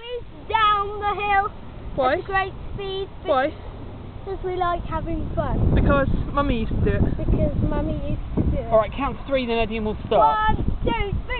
Whiz down the hill Why? at great speed Why? because we like having fun. Because mummy used to do it. Because mummy used to do it. Alright, count to three then Eddie and will start. One, two, three!